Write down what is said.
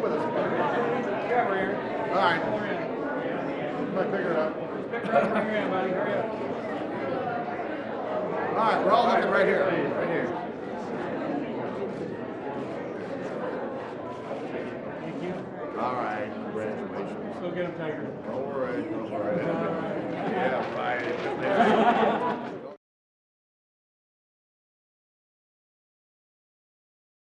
Stick with us. Here. All right. Figure it out. Where you're buddy. Hurry up. All right, we're all looking right here. Right here. All right, congratulations. Go get him, Tiger. All right, all right.